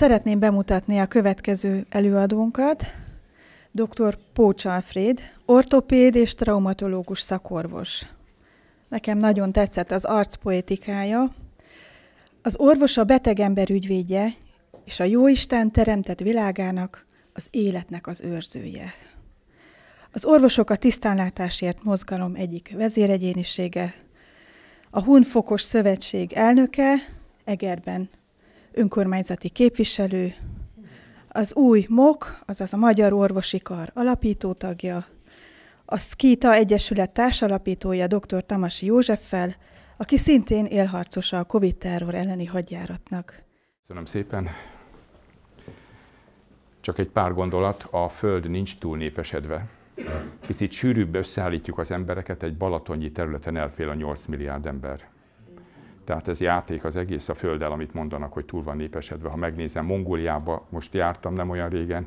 Szeretném bemutatni a következő előadónkat, dr. Pócs Alfred, ortopéd és traumatológus szakorvos. Nekem nagyon tetszett az arcpoetikája. Az orvos a beteg ember ügyvédje, és a Jóisten teremtett világának, az életnek az őrzője. Az orvosok a tisztánlátásért mozgalom egyik vezéregyénisége, a Hunfokos Szövetség elnöke, Egerben önkormányzati képviselő, az új MOK, azaz a Magyar Orvosi Kar alapítótagja, a Skita Egyesület társalapítója dr. Tamasi Józseffel, aki szintén élharcosa a Covid-terror elleni hadjáratnak. Köszönöm szépen. Csak egy pár gondolat, a Föld nincs túl népesedve. Picit sűrűbb összeállítjuk az embereket, egy balatonyi területen elfél a 8 milliárd ember. Tehát ez játék az egész a Földdel, amit mondanak, hogy túl van népesedve. Ha megnézem, Mongóliába most jártam nem olyan régen,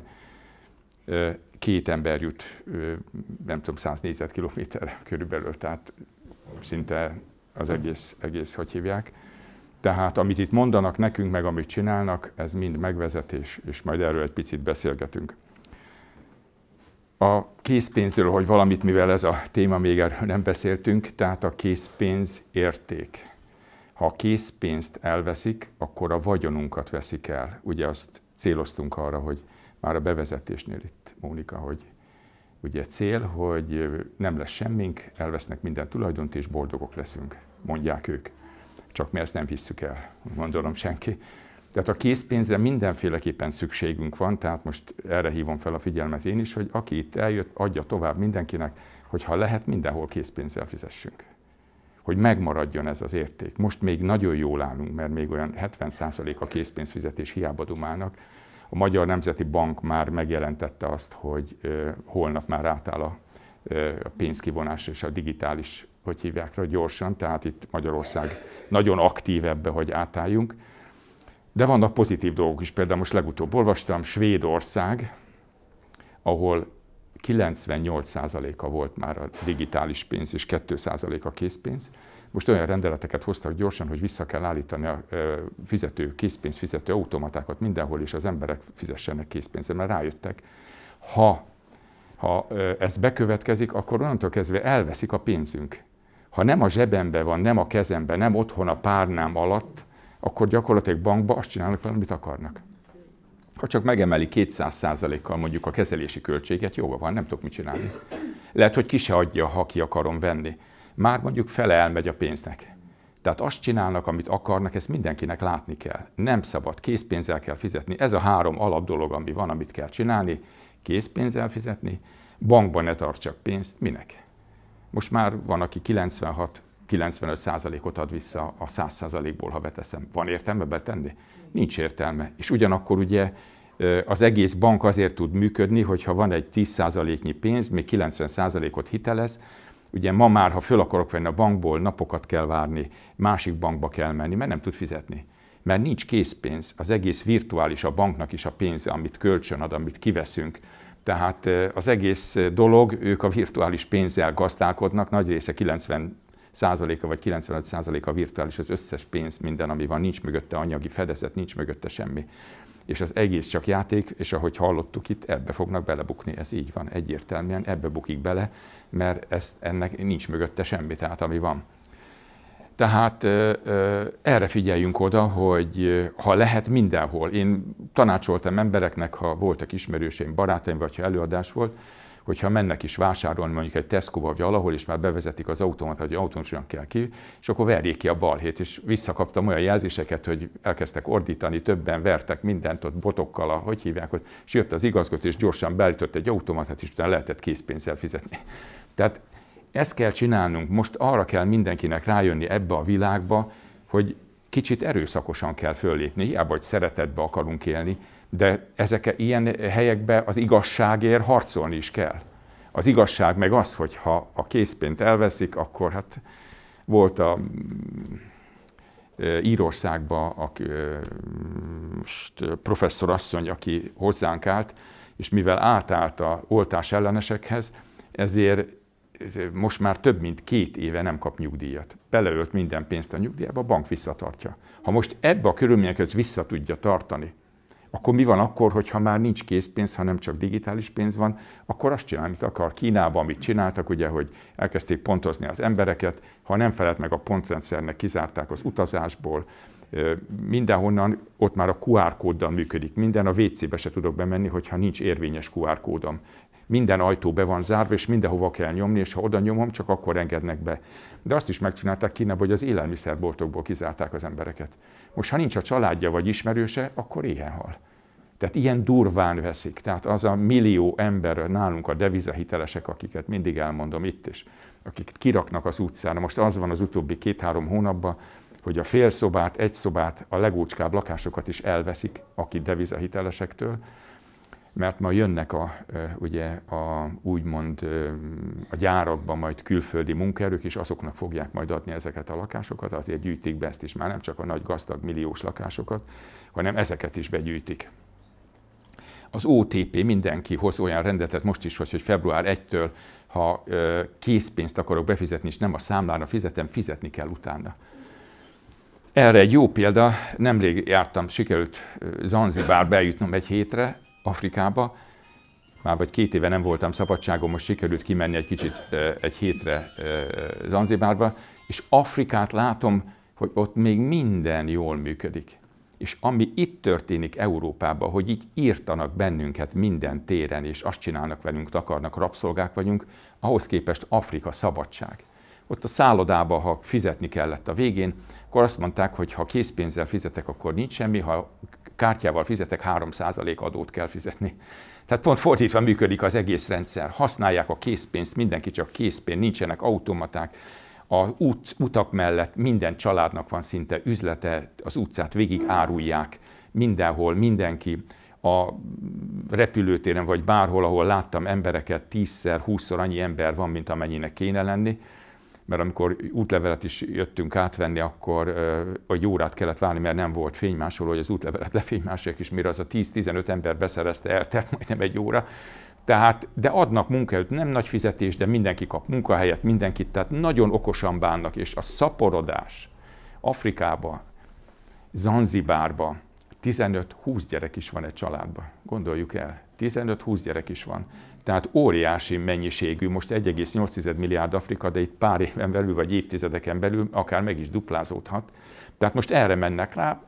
két ember jut, nem tudom, 100 négyzetkilométerre körülbelül, tehát szinte az egész, egész, hogy hívják. Tehát amit itt mondanak nekünk, meg amit csinálnak, ez mind megvezetés, és majd erről egy picit beszélgetünk. A készpénzről, hogy valamit, mivel ez a téma még erről nem beszéltünk, tehát a készpénz érték. Ha a készpénzt elveszik, akkor a vagyonunkat veszik el. Ugye azt céloztunk arra, hogy már a bevezetésnél itt, Mónika, hogy ugye cél, hogy nem lesz semmink, elvesznek minden tulajdont, és boldogok leszünk, mondják ők. Csak mi ezt nem hisszük el, mondom senki. Tehát a készpénzre mindenféleképpen szükségünk van, tehát most erre hívom fel a figyelmet én is, hogy aki itt eljött, adja tovább mindenkinek, hogy ha lehet, mindenhol készpénzzel fizessünk. Hogy megmaradjon ez az érték. Most még nagyon jól állunk, mert még olyan 70% a készpénzfizetés hiába dumálnak, a Magyar Nemzeti Bank már megjelentette azt, hogy holnap már átáll a, a pénzkivonás és a digitális, hogy hívják rá, gyorsan, tehát itt Magyarország nagyon aktív ebbe, hogy átálljunk. De vannak pozitív dolgok is, például most legutóbb olvastam, Svédország, ahol 98%-a volt már a digitális pénz, és 2% a készpénz, most olyan rendeleteket hoztak gyorsan, hogy vissza kell állítani a fizető, készpénz fizető automatákat mindenhol, és az emberek fizessenek készpénzzel, mert rájöttek, ha, ha ez bekövetkezik, akkor onnantól kezdve elveszik a pénzünk. Ha nem a zsebembe van, nem a kezembe, nem otthon a párnám alatt, akkor gyakorlatilag bankba azt csinálnak vele, amit akarnak. Ha csak megemeli 200%-kal mondjuk a kezelési költséget, jó van, nem tudok mit csinálni. Lehet, hogy ki se adja, ha ki akarom venni már mondjuk fele elmegy a pénznek. Tehát azt csinálnak, amit akarnak, ezt mindenkinek látni kell. Nem szabad, készpénzzel kell fizetni. Ez a három alap dolog, ami van, amit kell csinálni. Készpénzzel fizetni, bankban ne tartsak pénzt, minek? Most már van, aki 96 95 százalékot ad vissza a 100 százalékból, ha beteszem. Van értelme betenni? Nincs értelme. És ugyanakkor ugye az egész bank azért tud működni, hogyha van egy 10 százaléknyi pénz, még 90 százalékot hitelez, Ugye ma már, ha föl akarok venni a bankból, napokat kell várni, másik bankba kell menni, mert nem tud fizetni. Mert nincs készpénz, az egész virtuális a banknak is a pénze, amit kölcsön ad, amit kiveszünk. Tehát az egész dolog, ők a virtuális pénzzel gazdálkodnak, nagy része 90 százaléka vagy 95 százaléka virtuális, az összes pénz, minden, ami van, nincs mögötte anyagi fedezet, nincs mögötte semmi. És az egész csak játék, és ahogy hallottuk itt, ebbe fognak belebukni, ez így van, egyértelműen ebbe bukik bele, mert ezt, ennek nincs mögötte semmi, tehát ami van. Tehát erre figyeljünk oda, hogy ha lehet mindenhol. Én tanácsoltam embereknek, ha voltak ismerőseim, barátaim, vagy ha előadás volt, hogyha mennek is vásárolni mondjuk egy Tesco-ba vagy valahol, és már bevezetik az automat, hogy automatosan kell ki, és akkor verjék ki a balhét, és visszakaptam olyan jelzéseket, hogy elkezdtek ordítani, többen vertek mindent ott botokkal, hogy hívják, hogy, és jött az igazgató, és gyorsan beállított egy automatát, és utána lehetett készpénzzel fizetni. Tehát ezt kell csinálnunk, most arra kell mindenkinek rájönni ebbe a világba, hogy kicsit erőszakosan kell föllépni, hiába, hogy szeretetbe akarunk élni, de ezek ilyen helyekben az igazságért harcolni is kell. Az igazság meg az, hogy ha a készpént elveszik, akkor hát volt a Írországban a professzor asszony, aki hozzánk állt, és mivel átállt a oltás ellenesekhez, ezért most már több mint két éve nem kap nyugdíjat. Beleölt minden pénzt a nyugdíjába, a bank visszatartja. Ha most ebbe a körülményeket vissza tudja tartani, Akkor mi van akkor, hogyha már nincs készpénz, hanem csak digitális pénz van, akkor azt csinál, amit akar. Kínában, amit csináltak, ugye, hogy elkezdték pontozni az embereket, ha nem felelt meg a pontrendszernek, kizárták az utazásból, mindenhonnan ott már a QR kóddal működik minden, a WC-be se tudok bemenni, hogyha nincs érvényes QR kódom. Minden ajtó be van zárva, és mindenhova kell nyomni, és ha oda nyomom, csak akkor engednek be. De azt is megcsinálták Kínában, hogy az élelmiszerboltokból kizárták az embereket. Most, ha nincs a családja vagy ismerőse, akkor éhen hal. Tehát ilyen durván veszik. Tehát az a millió ember nálunk a devizahitelesek, akiket mindig elmondom itt is, akik kiraknak az utcára. Most az van az utóbbi két-három hónapban, hogy a fél szobát, egy szobát, a legócskább lakásokat is elveszik, aki devizahitelesektől, mert ma jönnek a, ugye a, úgymond a gyárakban majd külföldi munkaerők, és azoknak fogják majd adni ezeket a lakásokat, azért gyűjtik be ezt is, már nem csak a nagy gazdag milliós lakásokat, hanem ezeket is begyűjtik. Az OTP mindenki hoz olyan rendetet most is, hogy február 1-től, ha készpénzt akarok befizetni, és nem a számlára fizetem, fizetni kell utána. Erre egy jó példa, nemrég jártam, sikerült Zanzibár bejutnom egy hétre, Afrikába, már vagy két éve nem voltam szabadságon, most sikerült kimenni egy kicsit egy hétre Zanzibárba, és Afrikát látom, hogy ott még minden jól működik. És ami itt történik Európában, hogy így írtanak bennünket minden téren, és azt csinálnak velünk, akarnak, rabszolgák vagyunk, ahhoz képest Afrika szabadság. Ott a szállodában, ha fizetni kellett a végén, akkor azt mondták, hogy ha készpénzzel fizetek, akkor nincs semmi, ha kártyával fizetek, 3% adót kell fizetni. Tehát pont fordítva működik az egész rendszer. Használják a készpénzt, mindenki csak készpénz, nincsenek automaták. A út, utak mellett minden családnak van szinte üzlete, az utcát végig árulják, mindenhol, mindenki. A repülőtéren vagy bárhol, ahol láttam embereket, tízszer, húszszor annyi ember van, mint amennyinek kéne lenni mert amikor útlevelet is jöttünk átvenni, akkor egy órát kellett várni, mert nem volt fénymásoló, hogy az útlevelet lefénymásolják, és mire az a 10-15 ember beszerezte, eltelt majdnem egy óra. Tehát, de adnak munkahelyetet, nem nagy fizetés, de mindenki kap munkahelyet, mindenkit, tehát nagyon okosan bánnak, és a szaporodás Afrikába, Zanzibárba, 15-20 gyerek is van egy családban. Gondoljuk el, 15-20 gyerek is van. Tehát óriási mennyiségű, most 1,8 milliárd Afrika, de itt pár éven belül, vagy évtizedeken belül akár meg is duplázódhat. Tehát most erre mennek rá,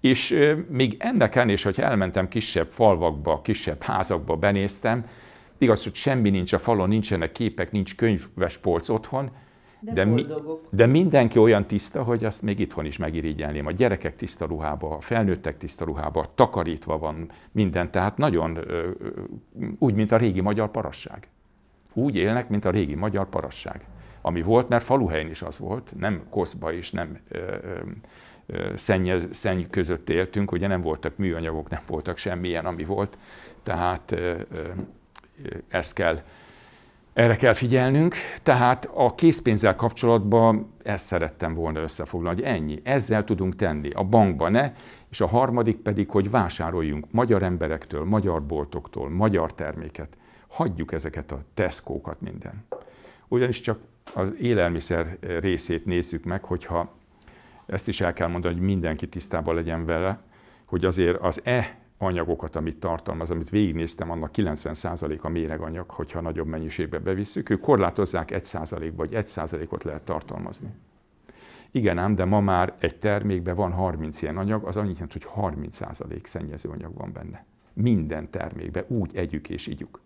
és még ennek ellenére, hogy elmentem kisebb falvakba, kisebb házakba, benéztem, igaz, hogy semmi nincs a falon, nincsenek képek, nincs könyves polc otthon, de, de, mi, de mindenki olyan tiszta, hogy azt még itthon is megirigyelném. A gyerekek tiszta ruhába, a felnőttek tiszta ruhába, takarítva van minden, tehát nagyon úgy, mint a régi magyar parasság. Úgy élnek, mint a régi magyar parasság. Ami volt, mert faluhelyen is az volt, nem koszba és nem ö, ö, szenny, szenny között éltünk, ugye nem voltak műanyagok, nem voltak semmilyen, ami volt, tehát ö, ö, ezt kell erre kell figyelnünk, tehát a készpénzzel kapcsolatban ezt szerettem volna összefoglalni, hogy ennyi, ezzel tudunk tenni, a bankban ne, és a harmadik pedig, hogy vásároljunk magyar emberektől, magyar boltoktól, magyar terméket. Hagyjuk ezeket a Tesco-kat minden. Ugyanis csak az élelmiszer részét nézzük meg, hogyha ezt is el kell mondani, hogy mindenki tisztában legyen vele, hogy azért az E anyagokat, amit tartalmaz, amit végignéztem, annak 90% a méreganyag, hogyha nagyobb mennyiségbe bevisszük, ők korlátozzák 1% vagy 1%-ot lehet tartalmazni. Igen ám, de ma már egy termékben van 30 ilyen anyag, az annyit jelent, hogy 30% szennyező anyag van benne. Minden termékben úgy együk és igyuk.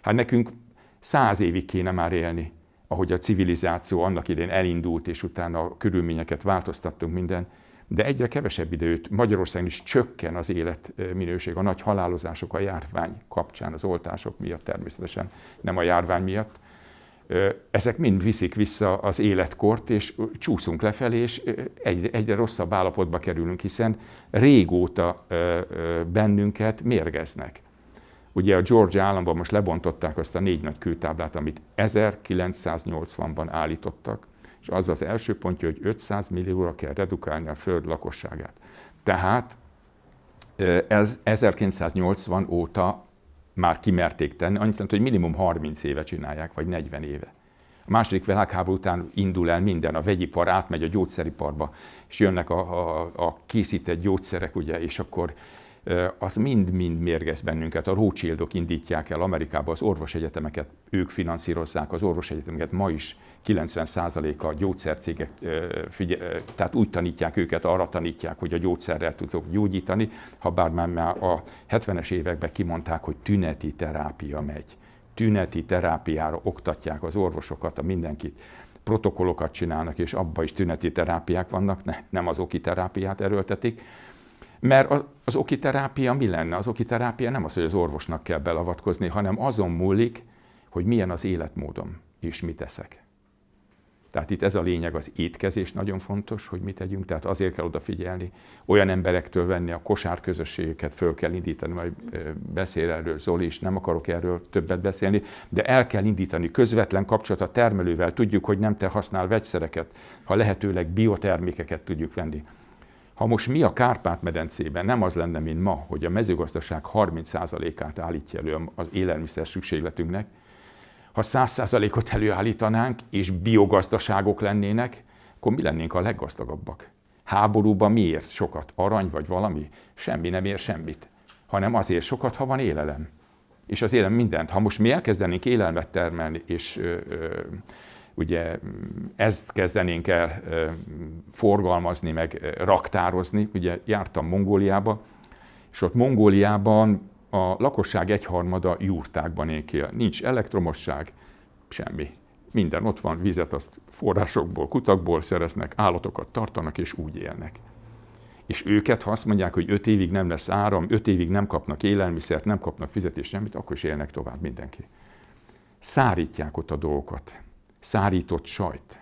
Hát nekünk száz évig kéne már élni, ahogy a civilizáció annak idén elindult, és utána a körülményeket változtattunk minden, de egyre kevesebb időt. Magyarországon is csökken az életminőség, a nagy halálozások a járvány kapcsán, az oltások miatt természetesen, nem a járvány miatt. Ezek mind viszik vissza az életkort, és csúszunk lefelé, és egyre, egyre rosszabb állapotba kerülünk, hiszen régóta bennünket mérgeznek. Ugye a Georgia államban most lebontották azt a négy nagy kőtáblát, amit 1980-ban állítottak, és az az első pontja, hogy 500 millióra kell redukálni a Föld lakosságát. Tehát ez 1980 óta már kimerték tenni, annyit hogy minimum 30 éve csinálják, vagy 40 éve. A második világháború után indul el minden, a vegyipar átmegy a gyógyszeriparba, és jönnek a, a, a készített gyógyszerek, ugye, és akkor az mind-mind mérgez bennünket. A Rothschildok indítják el Amerikába az orvosegyetemeket, ők finanszírozzák az orvosegyetemeket, ma is 90%-a gyógyszercégek, figyel, tehát úgy tanítják őket, arra tanítják, hogy a gyógyszerrel tudok gyógyítani, ha bár már a 70-es években kimondták, hogy tüneti terápia megy. Tüneti terápiára oktatják az orvosokat, a mindenkit protokollokat csinálnak, és abba is tüneti terápiák vannak, ne, nem az oki terápiát erőltetik. Mert az oki terápia mi lenne? Az oki terápia nem az, hogy az orvosnak kell belavatkozni, hanem azon múlik, hogy milyen az életmódom, és mit teszek. Tehát itt ez a lényeg, az étkezés nagyon fontos, hogy mit tegyünk, tehát azért kell odafigyelni, olyan emberektől venni a kosárközösségeket, föl kell indítani, majd beszél erről Zoli is, nem akarok erről többet beszélni, de el kell indítani közvetlen kapcsolat a termelővel, tudjuk, hogy nem te használ vegyszereket, ha lehetőleg biotermékeket tudjuk venni. Ha most mi a Kárpát-medencében nem az lenne, mint ma, hogy a mezőgazdaság 30%-át állítja elő az élelmiszer szükségletünknek, ha 100%-ot előállítanánk, és biogazdaságok lennének, akkor mi lennénk a leggazdagabbak? Háborúban miért sokat? Arany vagy valami? Semmi nem ér semmit. Hanem azért sokat, ha van élelem. És az élelem mindent. Ha most mi elkezdenénk élelmet termelni, és ö, ö, ugye ezt kezdenénk el ö, forgalmazni, meg raktározni, ugye jártam Mongóliába, és ott Mongóliában a lakosság egyharmada jurtákban él. Nincs elektromosság, semmi. Minden ott van, vizet azt forrásokból, kutakból szereznek, állatokat tartanak, és úgy élnek. És őket, ha azt mondják, hogy öt évig nem lesz áram, öt évig nem kapnak élelmiszert, nem kapnak fizetést, semmit, akkor is élnek tovább mindenki. Szárítják ott a dolgokat. Szárított sajt,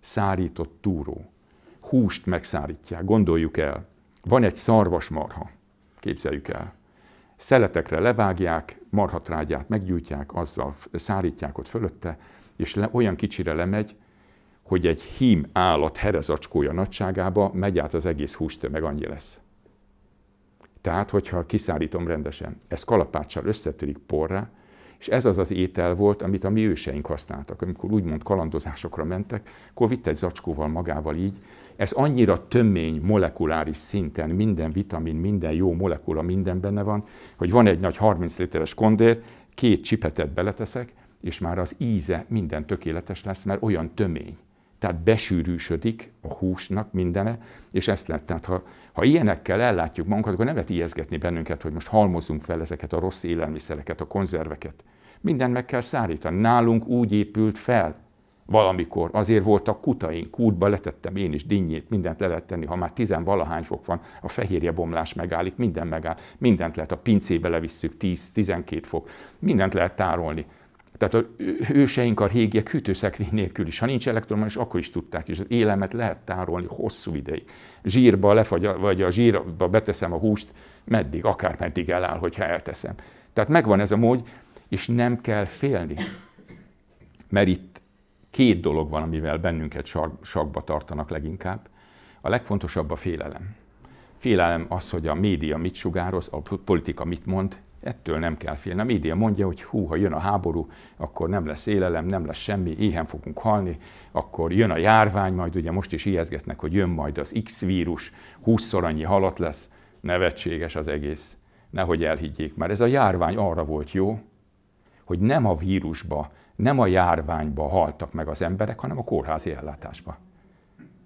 szárított túró, húst megszárítják, gondoljuk el. Van egy szarvasmarha, képzeljük el szeletekre levágják, marhatrágyát meggyújtják, azzal szárítják ott fölötte, és le, olyan kicsire lemegy, hogy egy hím állat herezacskója nagyságába megy át az egész hústömeg, annyi lesz. Tehát, hogyha kiszárítom rendesen, ez kalapáccsal összetörik porrá, és ez az az étel volt, amit a mi őseink használtak. Amikor úgymond kalandozásokra mentek, akkor vitt egy zacskóval magával így, ez annyira tömény molekuláris szinten, minden vitamin, minden jó molekula, minden benne van, hogy van egy nagy 30 literes kondér, két csipetet beleteszek, és már az íze minden tökéletes lesz, mert olyan tömény. Tehát besűrűsödik a húsnak mindene, és ezt lehet. Tehát ha, ha ilyenekkel ellátjuk magunkat, akkor nem lehet ijeszgetni bennünket, hogy most halmozzunk fel ezeket a rossz élelmiszereket, a konzerveket. Minden meg kell szárítani. Nálunk úgy épült fel, valamikor. Azért voltak kutaink, kútba letettem én is dinnyét, mindent le lehet tenni, ha már tizenvalahány fok van, a fehérje bomlás megállik, minden megáll, mindent lehet, a pincébe levisszük 10-12 fok, mindent lehet tárolni. Tehát a őseink, a régiek hűtőszekrény nélkül is, ha nincs elektromos, akkor is tudták, és az élemet lehet tárolni hosszú ideig. Zsírba lefagy, vagy a zsírba beteszem a húst, meddig, akár meddig eláll, hogyha elteszem. Tehát megvan ez a mód, és nem kell félni. Mert itt két dolog van, amivel bennünket sakba tartanak leginkább. A legfontosabb a félelem. Félelem az, hogy a média mit sugároz, a politika mit mond, ettől nem kell félni. A média mondja, hogy hú, ha jön a háború, akkor nem lesz élelem, nem lesz semmi, éhen fogunk halni, akkor jön a járvány, majd ugye most is ijeszgetnek, hogy jön majd az X vírus, 20-szor annyi halott lesz, nevetséges az egész. Nehogy elhiggyék, mert ez a járvány arra volt jó, hogy nem a vírusba nem a járványba haltak meg az emberek, hanem a kórházi ellátásba.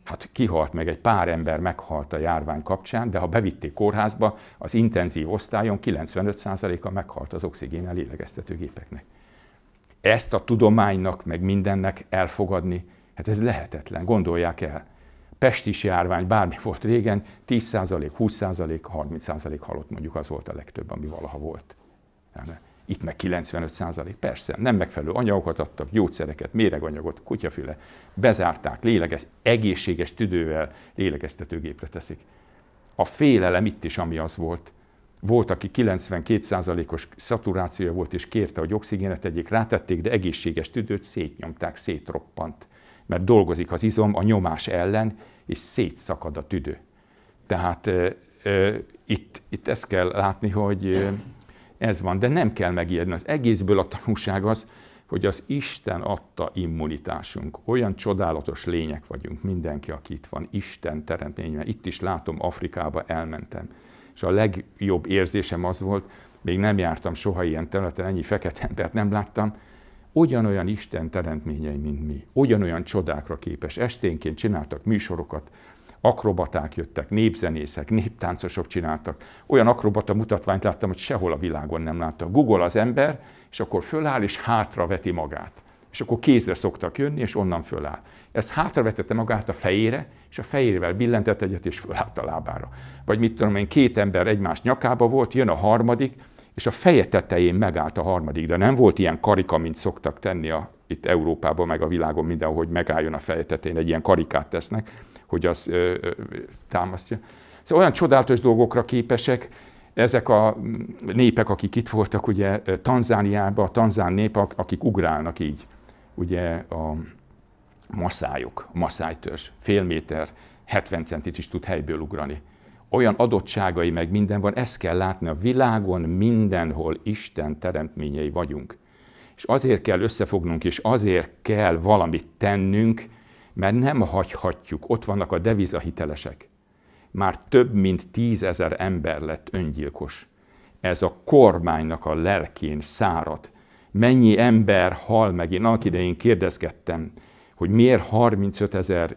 Hát kihalt meg, egy pár ember meghalt a járvány kapcsán, de ha bevitték kórházba, az intenzív osztályon 95%-a meghalt az oxigén lélegeztetőgépeknek. Ezt a tudománynak, meg mindennek elfogadni, hát ez lehetetlen, gondolják el. Pestis járvány, bármi volt régen, 10%, 20%, 30% halott mondjuk az volt a legtöbb, ami valaha volt. Itt meg 95 százalék. Persze, nem megfelelő anyagokat adtak, gyógyszereket, méreganyagot, kutyafüle, bezárták, lélegez, egészséges tüdővel lélegeztetőgépre teszik. A félelem itt is, ami az volt, volt, aki 92%-os szaturációja volt, és kérte, hogy oxigénet tegyék, rátették, de egészséges tüdőt szétnyomták, szétroppant. Mert dolgozik az izom a nyomás ellen, és szétszakad a tüdő. Tehát e, e, itt, itt ezt kell látni, hogy ez van, de nem kell megijedni. Az egészből a tanúság az, hogy az Isten adta immunitásunk. Olyan csodálatos lények vagyunk, mindenki, aki itt van, Isten teremtményben. Itt is látom, Afrikába elmentem. és a legjobb érzésem az volt, még nem jártam soha ilyen területen, ennyi fekete embert nem láttam, ugyanolyan Isten teremtményei, mint mi. Ugyanolyan csodákra képes. Esténként csináltak műsorokat, akrobaták jöttek, népzenészek, néptáncosok csináltak. Olyan akrobata mutatványt láttam, hogy sehol a világon nem láttam. Google az ember, és akkor föláll és hátra veti magát. És akkor kézre szoktak jönni, és onnan föláll. Ez hátravetette magát a fejére, és a fejével billentett egyet, és fölállt a lábára. Vagy mit tudom én, két ember egymás nyakába volt, jön a harmadik, és a feje tetején megállt a harmadik, de nem volt ilyen karika, mint szoktak tenni a, itt Európában, meg a világon mindenhol, hogy megálljon a feje tetején, egy ilyen karikát tesznek, hogy az ö, ö, támasztja. Szóval olyan csodálatos dolgokra képesek, ezek a népek, akik itt voltak, ugye Tanzániában, a tanzán népek, akik ugrálnak így, ugye a maszályok, a maszájtörzs, fél méter, 70 centit is tud helyből ugrani olyan adottságai meg minden van, ezt kell látni, a világon mindenhol Isten teremtményei vagyunk. És azért kell összefognunk, és azért kell valamit tennünk, mert nem hagyhatjuk, ott vannak a devizahitelesek. Már több mint tízezer ember lett öngyilkos. Ez a kormánynak a lelkén szárad. Mennyi ember hal meg? Én annak idején kérdezgettem, hogy miért 35 ezer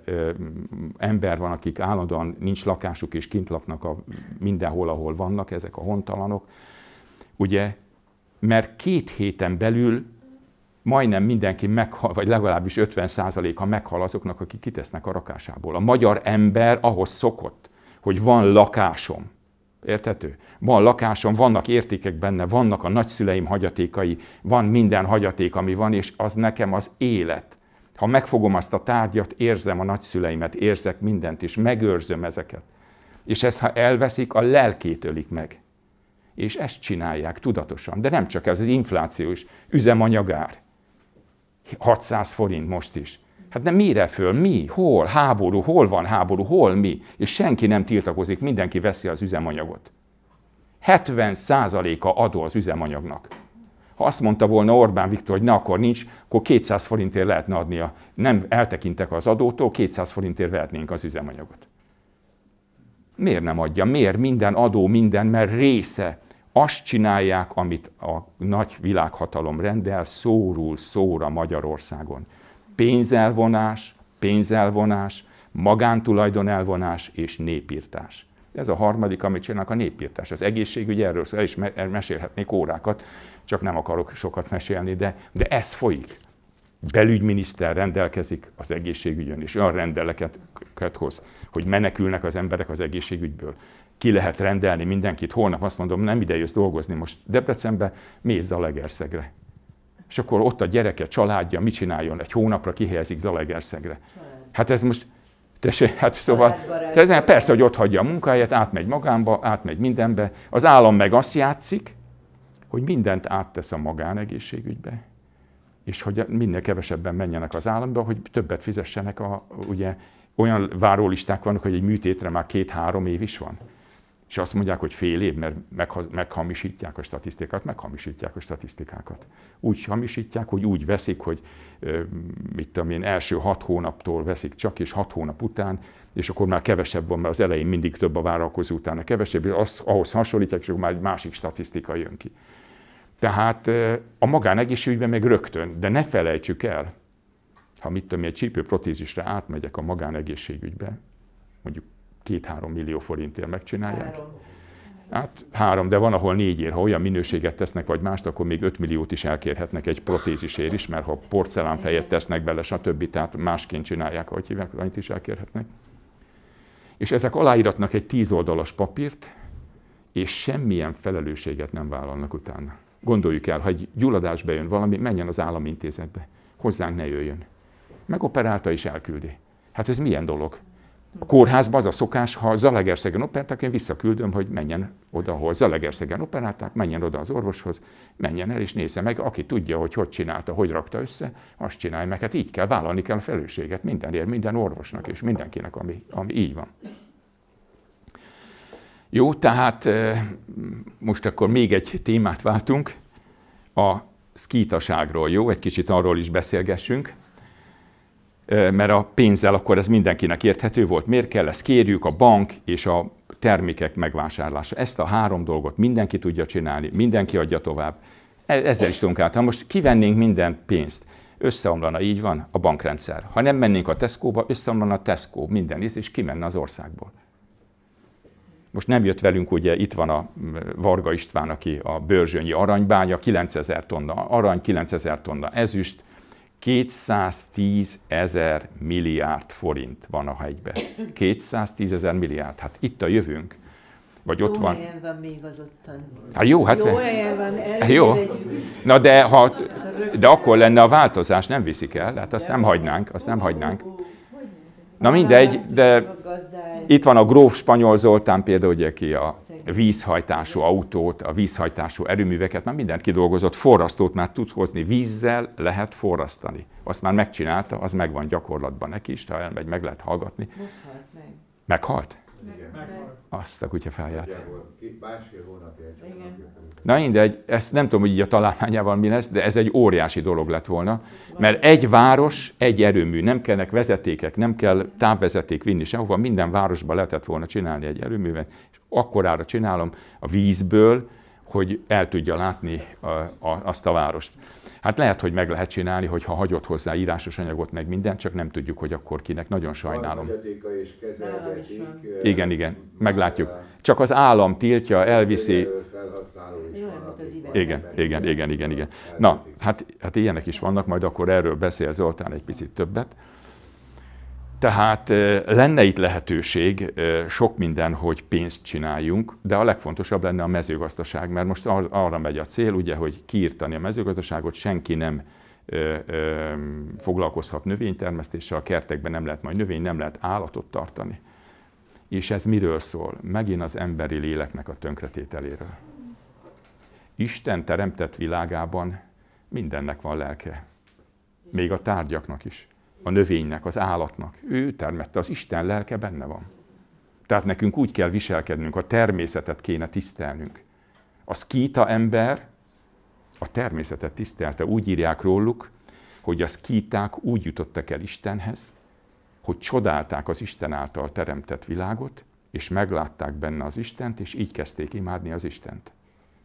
ember van, akik állandóan nincs lakásuk és kint laknak a, mindenhol, ahol vannak ezek a hontalanok. Ugye, mert két héten belül majdnem mindenki meghal, vagy legalábbis 50%-a meghal azoknak, akik kitesznek a rakásából. A magyar ember ahhoz szokott, hogy van lakásom. Értető? Van lakásom, vannak értékek benne, vannak a nagyszüleim hagyatékai, van minden hagyaték, ami van, és az nekem az élet. Ha megfogom azt a tárgyat, érzem a nagyszüleimet, érzek mindent, és megőrzöm ezeket. És ezt, ha elveszik, a lelkét ölik meg. És ezt csinálják tudatosan. De nem csak ez, az inflációs üzemanyagár. 600 forint most is. Hát nem mire föl? Mi? Hol? Háború? Hol van háború? Hol mi? És senki nem tiltakozik, mindenki veszi az üzemanyagot. 70 a adó az üzemanyagnak. Ha azt mondta volna Orbán Viktor, hogy ne, akkor nincs, akkor 200 forintért lehetne adnia. Nem eltekintek az adótól, 200 forintért vehetnénk az üzemanyagot. Miért nem adja? Miért minden adó, minden, mert része. Azt csinálják, amit a nagy világhatalom rendel, szórul szóra Magyarországon. Pénzelvonás, pénzelvonás, magántulajdon elvonás és népírtás. Ez a harmadik, amit csinálnak, a népírtás. Az egészségügy erről el is mesélhetnék órákat, csak nem akarok sokat mesélni, de, de ez folyik. Belügyminiszter rendelkezik az egészségügyön, és olyan rendeleket hoz, hogy menekülnek az emberek az egészségügyből. Ki lehet rendelni mindenkit, holnap azt mondom, nem ide jössz dolgozni most Debrecenbe, mész Zalegerszegre. És akkor ott a gyereke, családja mit csináljon? Egy hónapra kihelyezik Zalegerszegre. Hát ez most, Tessék, hát szóval, ez, persze, hogy ott hagyja a munkáját, átmegy magánba, átmegy mindenbe. Az állam meg azt játszik, hogy mindent áttesz a magánegészségügybe, és hogy minél kevesebben menjenek az államba, hogy többet fizessenek a, ugye, olyan várólisták vannak, hogy egy műtétre már két-három év is van. És azt mondják, hogy fél év, mert meghamisítják a statisztikákat, meghamisítják a statisztikákat. Úgy hamisítják, hogy úgy veszik, hogy mit tudom én, első hat hónaptól veszik csak, és hat hónap után, és akkor már kevesebb van, mert az elején mindig több a várakozó, utána kevesebb, azt, ahhoz hasonlítják, és akkor már egy másik statisztika jön ki. Tehát a magánegészségügyben meg rögtön, de ne felejtsük el, ha mit tudom, egy csípőprotézisre átmegyek a magánegészségügybe, mondjuk két-három millió forintért megcsinálják. Három. Hát három, de van, ahol négyért. Ha olyan minőséget tesznek, vagy mást, akkor még 5 milliót is elkérhetnek egy protézisért is, mert ha porcelánfejet tesznek bele, stb. Tehát másként csinálják, ahogy hívják, annyit is elkérhetnek. És ezek aláíratnak egy tíz oldalas papírt, és semmilyen felelősséget nem vállalnak utána. Gondoljuk el, ha egy gyulladás bejön valami, menjen az államintézetbe. Hozzánk ne jöjjön. Megoperálta és elküldi. Hát ez milyen dolog? A kórházban az a szokás, ha Zalegerszegen operálták, én visszaküldöm, hogy menjen oda, ahol Zalegerszegen operálták, menjen oda az orvoshoz, menjen el és nézze meg, aki tudja, hogy hogy csinálta, hogy rakta össze, azt csinálja meg. Hát így kell, vállalni kell a felelősséget mindenért, minden orvosnak és mindenkinek, ami, ami így van. Jó, tehát most akkor még egy témát váltunk, a szkítaságról, jó? Egy kicsit arról is beszélgessünk mert a pénzzel akkor ez mindenkinek érthető volt. Miért kell ezt kérjük, a bank és a termékek megvásárlása. Ezt a három dolgot mindenki tudja csinálni, mindenki adja tovább. E, ezzel is tudunk át. Ha most kivennénk minden pénzt, összeomlana, így van, a bankrendszer. Ha nem mennénk a Tesco-ba, összeomlana a Tesco, minden is, és kimenne az országból. Most nem jött velünk, ugye itt van a Varga István, aki a Börzsönyi aranybánya, 9000 tonna arany, 9000 tonna ezüst, 210 ezer milliárd forint van a hegybe. 210 ezer milliárd. Hát itt a jövőnk. Vagy ott jó van. helyen van még az ottan. Hát jó, hát... Jó helyen van, Hát jó. Na de, ha, de akkor lenne a változás, nem viszik el, hát azt nem hagynánk, azt nem hagynánk. Na mindegy, de itt van a gróf Spanyol Zoltán például, ugye, ki a vízhajtású autót, a vízhajtású erőműveket, már mindent kidolgozott, forrasztót már tud hozni, vízzel lehet forrasztani. Azt már megcsinálta, az megvan gyakorlatban neki is, ha elmegy, meg lehet hallgatni. Most halt meg. Meghalt? Meg. Azt a kutya felját. Nagyjából két- másfél hónapja, egy Igen. hónapja körülbelül. Na mindegy, ezt nem tudom, hogy így a találmányával mi lesz, de ez egy óriási dolog lett volna, mert egy város, egy erőmű, nem kellnek vezetékek, nem kell távvezeték vinni sehova, minden városban lehetett volna csinálni egy erőművet, és akkorára csinálom a vízből, hogy el tudja látni a, a, azt a várost. Hát lehet, hogy meg lehet csinálni, hogyha hagyott hozzá írásos anyagot, meg mindent, csak nem tudjuk, hogy akkor kinek. Nagyon sajnálom. És kezelgetik. Igen, igen, meglátjuk. Csak az állam tiltja, elviszi, ideg. Igen, igen, igen, igen, igen. Na, hát, hát ilyenek is vannak, majd akkor erről beszél Zoltán egy picit többet. Tehát eh, lenne itt lehetőség eh, sok minden, hogy pénzt csináljunk, de a legfontosabb lenne a mezőgazdaság, mert most ar- arra megy a cél, ugye, hogy kiírtani a mezőgazdaságot, senki nem ö, ö, foglalkozhat növénytermesztéssel, a kertekben nem lehet majd növény, nem lehet állatot tartani. És ez miről szól? Megint az emberi léleknek a tönkretételéről. Isten teremtett világában mindennek van lelke. Még a tárgyaknak is. A növénynek, az állatnak. Ő termette, az Isten lelke benne van. Tehát nekünk úgy kell viselkednünk, a természetet kéne tisztelnünk. A szkíta ember a természetet tisztelte. Úgy írják róluk, hogy a szkíták úgy jutottak el Istenhez, hogy csodálták az Isten által teremtett világot, és meglátták benne az Istent, és így kezdték imádni az Istent.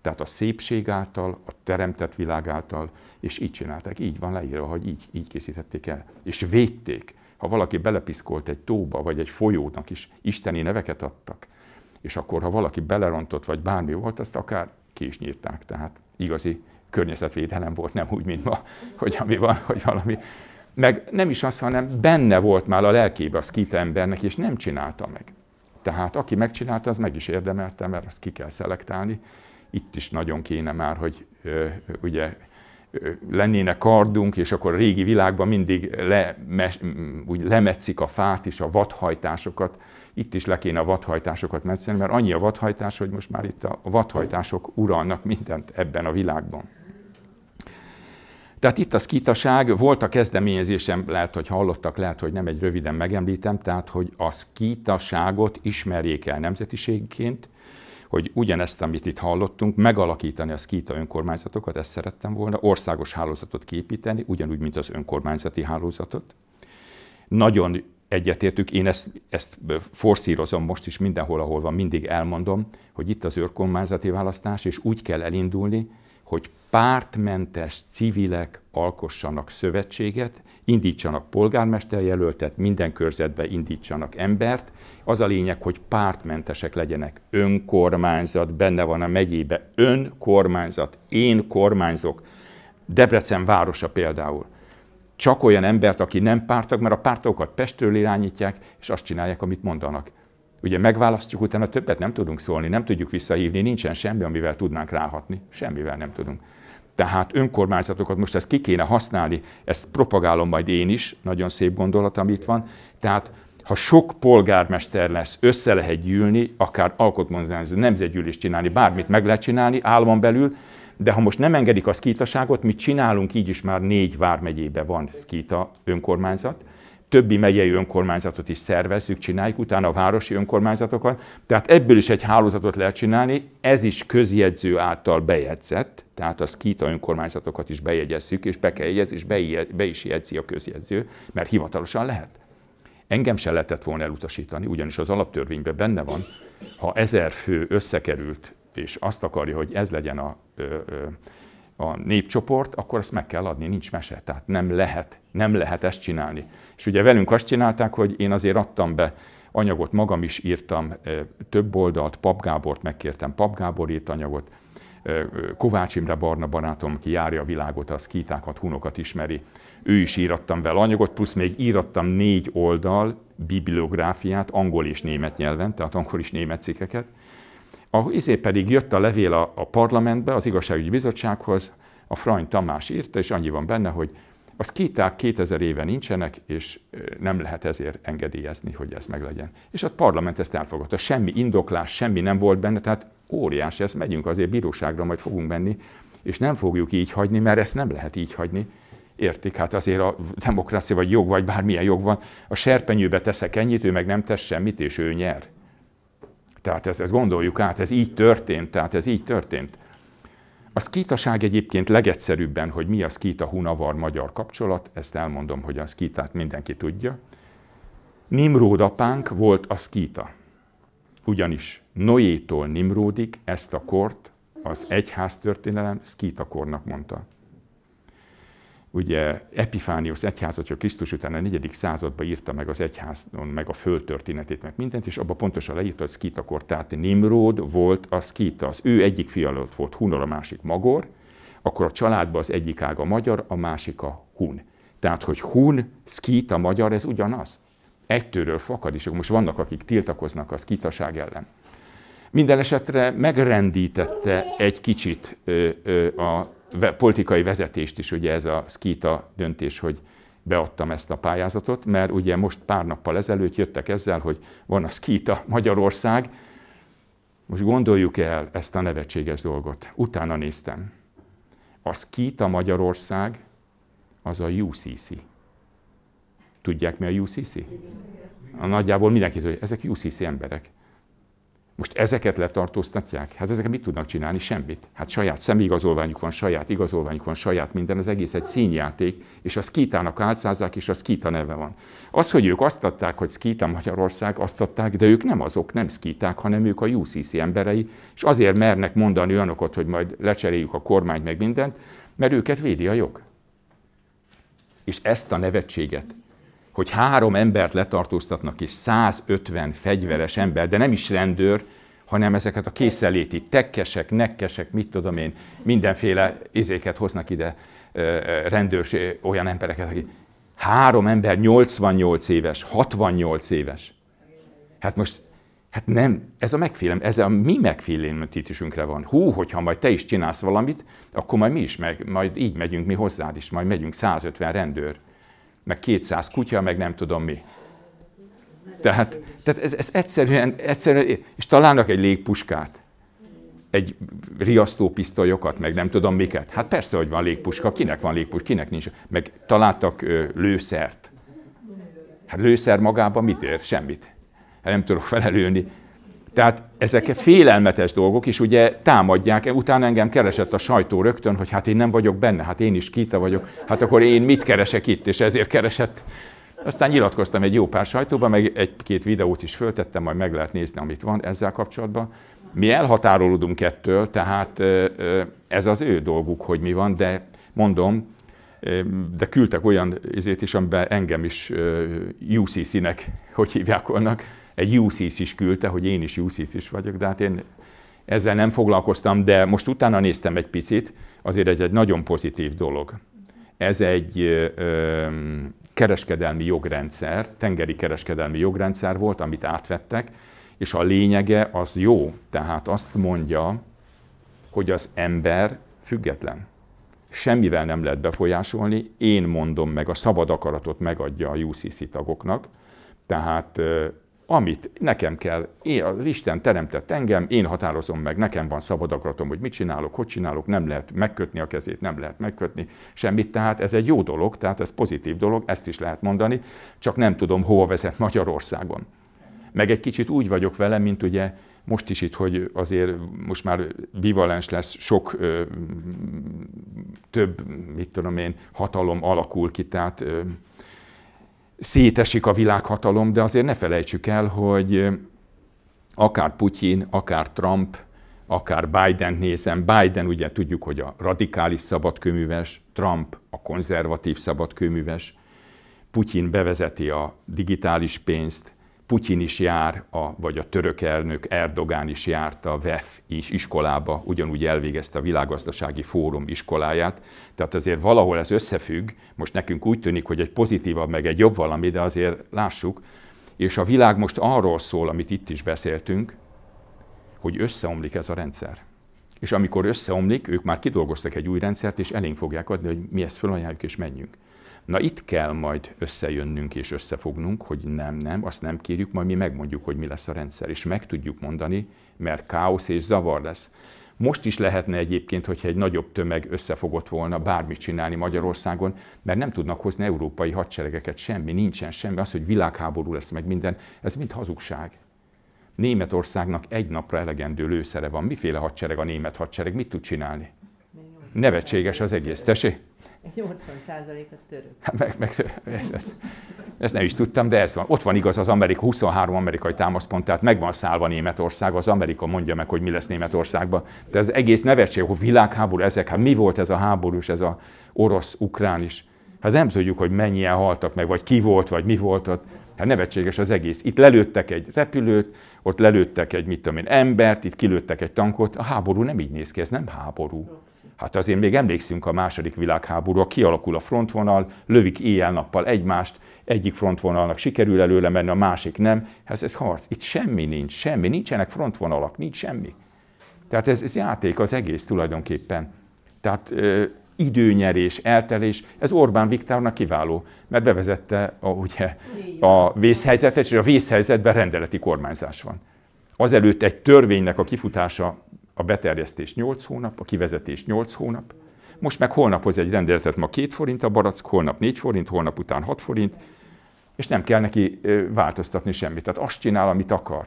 Tehát a szépség által, a teremtett világ által, és így csinálták. Így van leírva, hogy így, így készítették el. És védték. Ha valaki belepiszkolt egy tóba, vagy egy folyónak is, isteni neveket adtak, és akkor, ha valaki belerontott, vagy bármi volt, azt akár ki is nyírták. Tehát igazi környezetvédelem volt, nem úgy, mint ma, hogy ami van, hogy valami. Meg nem is az, hanem benne volt már a lelkébe a szkíta embernek, és nem csinálta meg. Tehát aki megcsinálta, az meg is érdemelte, mert azt ki kell szelektálni. Itt is nagyon kéne már, hogy ö, ugye lennének kardunk, és akkor a régi világban mindig le, mes, úgy lemetszik a fát és a vadhajtásokat. Itt is le kéne a vadhajtásokat metszeni, mert annyi a vadhajtás, hogy most már itt a vadhajtások uralnak mindent ebben a világban. Tehát itt a szkítaság, volt a kezdeményezésem, lehet, hogy hallottak, lehet, hogy nem egy röviden megemlítem, tehát, hogy a szkítaságot ismerjék el nemzetiségként, hogy ugyanezt, amit itt hallottunk, megalakítani a szkíta önkormányzatokat, ezt szerettem volna, országos hálózatot képíteni, ugyanúgy, mint az önkormányzati hálózatot. Nagyon egyetértük, én ezt, ezt forszírozom most is mindenhol, ahol van, mindig elmondom, hogy itt az önkormányzati választás, és úgy kell elindulni, hogy pártmentes civilek alkossanak szövetséget, indítsanak polgármesterjelöltet, minden körzetbe indítsanak embert. Az a lényeg, hogy pártmentesek legyenek. Önkormányzat, benne van a megyébe, önkormányzat, én kormányzok. Debrecen városa például. Csak olyan embert, aki nem pártag, mert a pártokat Pestről irányítják, és azt csinálják, amit mondanak. Ugye megválasztjuk, utána többet nem tudunk szólni, nem tudjuk visszahívni, nincsen semmi, amivel tudnánk ráhatni. Semmivel nem tudunk. Tehát önkormányzatokat most ezt ki kéne használni, ezt propagálom majd én is, nagyon szép gondolat, amit itt van. Tehát ha sok polgármester lesz, össze lehet gyűlni, akár alkotmányzás, nemzetgyűlést csinálni, bármit meg lehet csinálni államon belül, de ha most nem engedik a szkítaságot, mi csinálunk, így is már négy vármegyébe van szkíta önkormányzat, többi megyei önkormányzatot is szervezzük, csináljuk, utána a városi önkormányzatokat. Tehát ebből is egy hálózatot lehet csinálni, ez is közjegyző által bejegyzett, tehát a szkíta önkormányzatokat is bejegyezzük, és be kell jegyezni, és be, is jegyzi a közjegyző, mert hivatalosan lehet. Engem sem lehetett volna elutasítani, ugyanis az alaptörvényben benne van, Ha ezer fő összekerült, és azt akarja, hogy ez legyen a, ö, ö, a népcsoport, akkor ezt meg kell adni, nincs mese. Tehát nem lehet, nem lehet ezt csinálni. És ugye velünk azt csinálták, hogy én azért adtam be anyagot, magam is írtam több oldalt, Pap Gábort megkértem, Pap Gábor írt anyagot, Kovács Imre Barna barátom, aki járja a világot, az kítákat, hunokat ismeri, ő is írattam vele anyagot, plusz még írattam négy oldal bibliográfiát, angol és német nyelven, tehát angol és német cikkeket. A, izé pedig jött a levél a, a parlamentbe, az igazságügyi bizottsághoz, a Frany Tamás írta, és annyi van benne, hogy a szkíták 2000 éve nincsenek, és nem lehet ezért engedélyezni, hogy ez meglegyen. És a parlament ezt elfogadta. Semmi indoklás, semmi nem volt benne, tehát óriás ez, megyünk azért bíróságra, majd fogunk menni, és nem fogjuk így hagyni, mert ezt nem lehet így hagyni. Értik? Hát azért a demokrácia, vagy jog, vagy bármilyen jog van. A serpenyőbe teszek ennyit, ő meg nem tesz semmit, és ő nyer. Tehát ezt, ezt gondoljuk át, ez így történt, tehát ez így történt. A szkítaság egyébként legegyszerűbben, hogy mi a szkíta hunavar magyar kapcsolat, ezt elmondom, hogy a szkítát mindenki tudja. Nimród apánk volt a szkíta. Ugyanis Noétól Nimródig ezt a kort az egyház történelem szkíta kornak mondta ugye Epifánius egyházat, hogy Krisztus után a 4. században írta meg az egyházon, meg a földtörténetét, meg mindent, és abban pontosan leírta, hogy Szkítakor, tehát Nimród volt a Szkíta. Az ő egyik fia volt Hunor, a másik Magor, akkor a családban az egyik ága magyar, a másik a Hun. Tehát, hogy Hun, Szkíta, magyar, ez ugyanaz. Egytőről fakad, és most vannak, akik tiltakoznak a szkítaság ellen. Minden esetre megrendítette egy kicsit a politikai vezetést is ugye ez a Skita döntés, hogy beadtam ezt a pályázatot, mert ugye most pár nappal ezelőtt jöttek ezzel, hogy van a Skita Magyarország, most gondoljuk el ezt a nevetséges dolgot. Utána néztem. A Skita Magyarország az a UCC. Tudják mi a UCC? A nagyjából mindenki tudja, ezek UCC emberek. Most ezeket letartóztatják? Hát ezeket mit tudnak csinálni? Semmit. Hát saját szemigazolványuk van, saját igazolványuk van, saját minden, az egész egy színjáték, és a Skítának álcázzák, és a Skíta neve van. Az, hogy ők azt adták, hogy Skíta Magyarország, azt adták, de ők nem azok, nem Skíták, hanem ők a UCC emberei, és azért mernek mondani olyanokat, hogy majd lecseréljük a kormányt meg mindent, mert őket védi a jog. És ezt a nevetséget hogy három embert letartóztatnak, és 150 fegyveres ember, de nem is rendőr, hanem ezeket a készeléti tekkesek, nekkesek, mit tudom én, mindenféle izéket hoznak ide, rendőrség, olyan embereket, akik három ember 88 éves, 68 éves. Hát most, hát nem, ez a megfélem, ez a mi megfélemlítésünkre van. Hú, hogyha majd te is csinálsz valamit, akkor majd mi is, meg, majd így megyünk mi hozzád is, majd megyünk 150 rendőr meg 200 kutya, meg nem tudom mi. Tehát, tehát ez, ez egyszerűen, egyszerűen, és találnak egy légpuskát, egy riasztópisztolyokat, meg nem tudom miket. Hát persze, hogy van légpuska, kinek van légpuska, kinek nincs. Meg találtak ö, lőszert. Hát lőszer magában mit ér? Semmit. Hát nem tudok felelőni. Tehát ezek félelmetes dolgok, és ugye támadják, utána engem keresett a sajtó rögtön, hogy hát én nem vagyok benne, hát én is kita vagyok, hát akkor én mit keresek itt, és ezért keresett. Aztán nyilatkoztam egy jó pár sajtóban, meg egy-két videót is föltettem, majd meg lehet nézni, amit van ezzel kapcsolatban. Mi elhatárolódunk ettől, tehát ez az ő dolguk, hogy mi van, de mondom, de küldtek olyan izét is, amiben engem is UCC-nek, hogy hívják volnak, egy UCC is küldte, hogy én is UCC is vagyok, de hát én ezzel nem foglalkoztam, de most utána néztem egy picit, azért ez egy nagyon pozitív dolog. Ez egy ö, kereskedelmi jogrendszer, tengeri kereskedelmi jogrendszer volt, amit átvettek, és a lényege az jó. Tehát azt mondja, hogy az ember független. Semmivel nem lehet befolyásolni, én mondom meg, a szabad akaratot megadja a UCC tagoknak, tehát amit nekem kell, én, az Isten teremtett engem, én határozom meg, nekem van szabad akaratom, hogy mit csinálok, hogy csinálok, nem lehet megkötni a kezét, nem lehet megkötni semmit, tehát ez egy jó dolog, tehát ez pozitív dolog, ezt is lehet mondani, csak nem tudom, hova vezet Magyarországon. Meg egy kicsit úgy vagyok vele, mint ugye most is itt, hogy azért most már bivalens lesz, sok ö, több, mit tudom én, hatalom alakul ki, tehát ö, szétesik a világhatalom, de azért ne felejtsük el, hogy akár Putyin, akár Trump, akár Biden nézem. Biden ugye tudjuk, hogy a radikális szabadkőműves, Trump a konzervatív szabadkőműves, Putyin bevezeti a digitális pénzt, Putyin is jár, a, vagy a török elnök Erdogán is járt a VEF is iskolába, ugyanúgy elvégezte a világgazdasági fórum iskoláját. Tehát azért valahol ez összefügg, most nekünk úgy tűnik, hogy egy pozitívabb, meg egy jobb valami, de azért lássuk, és a világ most arról szól, amit itt is beszéltünk, hogy összeomlik ez a rendszer. És amikor összeomlik, ők már kidolgoztak egy új rendszert, és elénk fogják adni, hogy mi ezt felajánljuk és menjünk. Na itt kell majd összejönnünk és összefognunk, hogy nem, nem, azt nem kérjük, majd mi megmondjuk, hogy mi lesz a rendszer, és meg tudjuk mondani, mert káosz és zavar lesz. Most is lehetne egyébként, hogyha egy nagyobb tömeg összefogott volna bármit csinálni Magyarországon, mert nem tudnak hozni európai hadseregeket, semmi, nincsen semmi. Az, hogy világháború lesz meg minden, ez mind hazugság. Németországnak egy napra elegendő lőszere van. Miféle hadsereg a német hadsereg? Mit tud csinálni? Nevetséges az egész. Tessék? 80% a török. Hát meg, meg, ezt, ezt nem is tudtam, de ez van. Ott van igaz az Amerika, 23 amerikai támaszpont, tehát meg van szállva Németország, az Amerika mondja meg, hogy mi lesz Németországban. De ez egész nevetség, hogy világháború, ezek, hát mi volt ez a háborús, ez a orosz-ukrán is. Hát nem tudjuk, hogy mennyien haltak meg, vagy ki volt, vagy mi volt ott. Hát nevetséges az egész. Itt lelőttek egy repülőt, ott lelőttek egy, mit tudom én, embert, itt kilőttek egy tankot. A háború nem így néz ki, ez nem háború. Hát azért még emlékszünk a második világháborúra, kialakul a frontvonal, lövik éjjel-nappal egymást, egyik frontvonalnak sikerül előle menni, a másik nem. Hát ez harc. Itt semmi nincs, semmi, nincsenek frontvonalak, nincs semmi. Tehát ez, ez játék az egész tulajdonképpen. Tehát ö, időnyerés, eltelés, ez Orbán Viktornak kiváló, mert bevezette a, ugye, a vészhelyzetet, és a vészhelyzetben rendeleti kormányzás van. Azelőtt egy törvénynek a kifutása a beterjesztés 8 hónap, a kivezetés 8 hónap. Most meg holnap hoz egy rendeletet, ma 2 forint a barack, holnap 4 forint, holnap után 6 forint, és nem kell neki változtatni semmit. Tehát azt csinál, amit akar.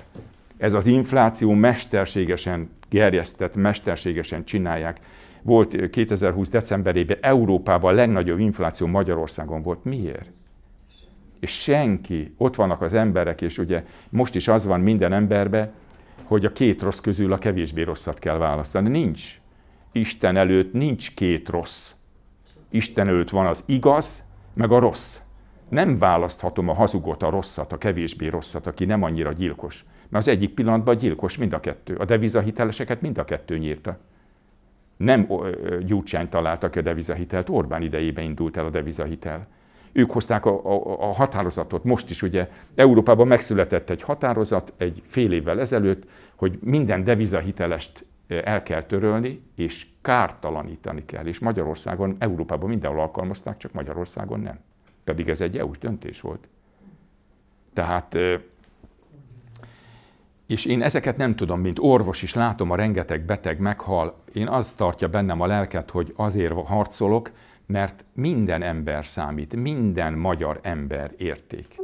Ez az infláció mesterségesen gerjesztett, mesterségesen csinálják. Volt 2020. decemberében Európában a legnagyobb infláció Magyarországon volt. Miért? És senki, ott vannak az emberek, és ugye most is az van minden emberbe, hogy a két rossz közül a kevésbé rosszat kell választani. Nincs. Isten előtt nincs két rossz. Isten előtt van az igaz, meg a rossz. Nem választhatom a hazugot, a rosszat, a kevésbé rosszat, aki nem annyira gyilkos. Mert az egyik pillanatban gyilkos mind a kettő. A devizahiteleseket mind a kettő nyírta. Nem Gyurcsány találta ki a devizahitelt, Orbán idejében indult el a devizahitel. Ők hozták a, a, a határozatot. Most is ugye Európában megszületett egy határozat egy fél évvel ezelőtt, hogy minden devizahitelest eh, el kell törölni, és kártalanítani kell. És Magyarországon, Európában mindenhol alkalmazták, csak Magyarországon nem. Pedig ez egy EU-s döntés volt. Tehát, eh, és én ezeket nem tudom, mint orvos is látom, a rengeteg beteg meghal. Én az tartja bennem a lelket, hogy azért harcolok, mert minden ember számít, minden magyar ember érték.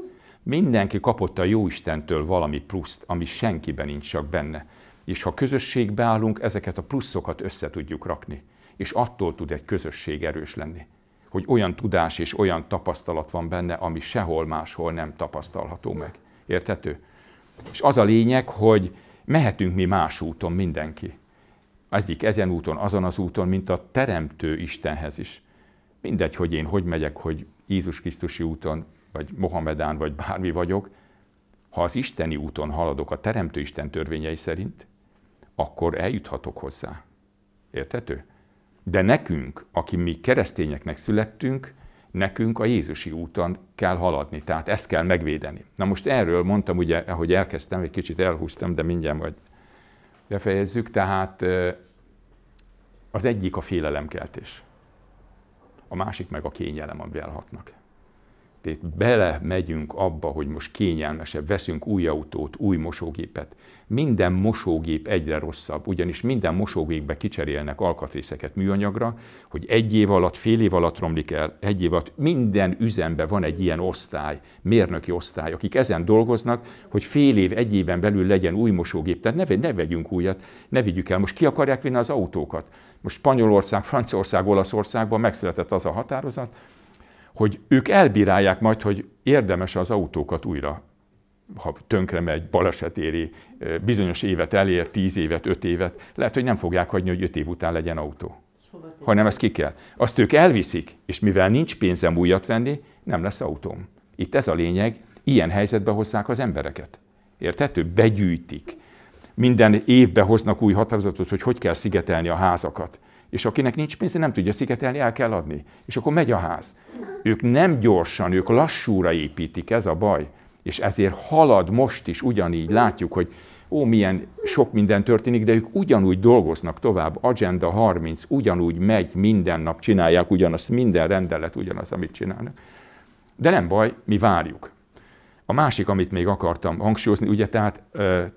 Mindenki kapott a Jóistentől valami pluszt, ami senkiben nincs csak benne. És ha közösségbe állunk, ezeket a pluszokat össze tudjuk rakni. És attól tud egy közösség erős lenni. Hogy olyan tudás és olyan tapasztalat van benne, ami sehol máshol nem tapasztalható meg. Érthető? És az a lényeg, hogy mehetünk mi más úton mindenki. Egyik ezen úton, azon az úton, mint a Teremtő Istenhez is. Mindegy, hogy én hogy megyek, hogy Jézus Krisztusi úton, vagy Mohamedán, vagy bármi vagyok, ha az isteni úton haladok a Teremtő Isten törvényei szerint, akkor eljuthatok hozzá. Érthető? De nekünk, aki mi keresztényeknek születtünk, nekünk a Jézusi úton kell haladni, tehát ezt kell megvédeni. Na most erről mondtam, ugye, ahogy elkezdtem, egy kicsit elhúztam, de mindjárt majd befejezzük, tehát az egyik a félelemkeltés a másik meg a kényelem, amivel hatnak. Tehát bele megyünk abba, hogy most kényelmesebb, veszünk új autót, új mosógépet. Minden mosógép egyre rosszabb, ugyanis minden mosógépbe kicserélnek alkatrészeket műanyagra, hogy egy év alatt, fél év alatt romlik el, egy év alatt minden üzemben van egy ilyen osztály, mérnöki osztály, akik ezen dolgoznak, hogy fél év, egy éven belül legyen új mosógép. Tehát ne, ne vegyünk újat, ne vigyük el. Most ki akarják vinni az autókat? Most Spanyolország, Franciaország, Olaszországban megszületett az a határozat, hogy ők elbírálják majd, hogy érdemes az autókat újra ha tönkre megy, baleset éri, bizonyos évet elér, tíz évet, öt évet, lehet, hogy nem fogják hagyni, hogy öt év után legyen autó. Hanem ezt ki kell. Azt ők elviszik, és mivel nincs pénzem újat venni, nem lesz autóm. Itt ez a lényeg, ilyen helyzetbe hozzák az embereket. Érthető? Begyűjtik. Minden évbe hoznak új határozatot, hogy hogy kell szigetelni a házakat. És akinek nincs pénze, nem tudja szigetelni, el kell adni. És akkor megy a ház. Ők nem gyorsan, ők lassúra építik, ez a baj. És ezért halad most is ugyanígy, látjuk, hogy ó, milyen sok minden történik, de ők ugyanúgy dolgoznak tovább. Agenda 30, ugyanúgy megy, minden nap csinálják ugyanazt, minden rendelet ugyanaz, amit csinálnak. De nem baj, mi várjuk. A másik, amit még akartam hangsúlyozni, ugye tehát,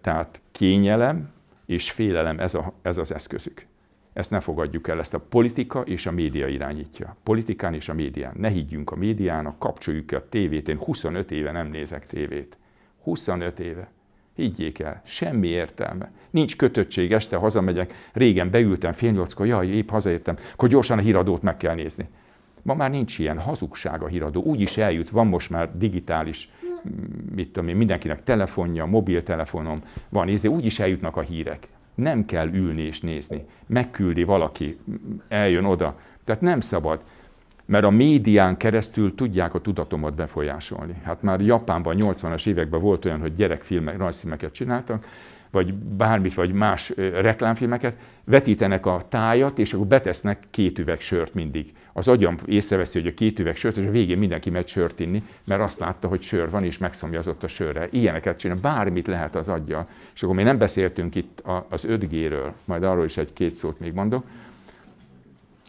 tehát kényelem és félelem ez, a, ez az eszközük. Ezt ne fogadjuk el, ezt a politika és a média irányítja. Politikán és a médián. Ne higgyünk a médiának, kapcsoljuk ki a tévét. Én 25 éve nem nézek tévét. 25 éve. Higgyék el, semmi értelme. Nincs kötöttség, este hazamegyek, régen beültem fél nyolckor, jaj, épp hazaértem, akkor gyorsan a híradót meg kell nézni. Ma már nincs ilyen hazugság a híradó, úgy is eljut, van most már digitális, mit tudom én, mindenkinek telefonja, mobiltelefonom van, nézni, úgy is eljutnak a hírek. Nem kell ülni és nézni. Megküldi valaki, eljön oda. Tehát nem szabad mert a médián keresztül tudják a tudatomat befolyásolni. Hát már Japánban 80-as években volt olyan, hogy gyerekfilmek, rajzfilmeket csináltak, vagy bármit, vagy más reklámfilmeket, vetítenek a tájat, és akkor betesznek két üveg sört mindig. Az agyam észreveszi, hogy a két üveg sört, és a végén mindenki megy sört inni, mert azt látta, hogy sör van, és megszomjazott a sörre. Ilyeneket csinál, bármit lehet az aggyal. És akkor még nem beszéltünk itt az 5G-ről, majd arról is egy-két szót még mondok.